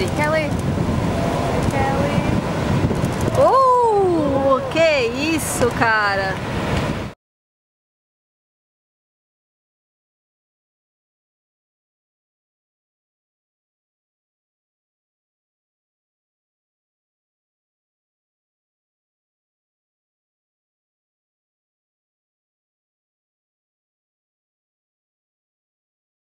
Kelly. Kelly. Kelly. Oh, que isso, cara.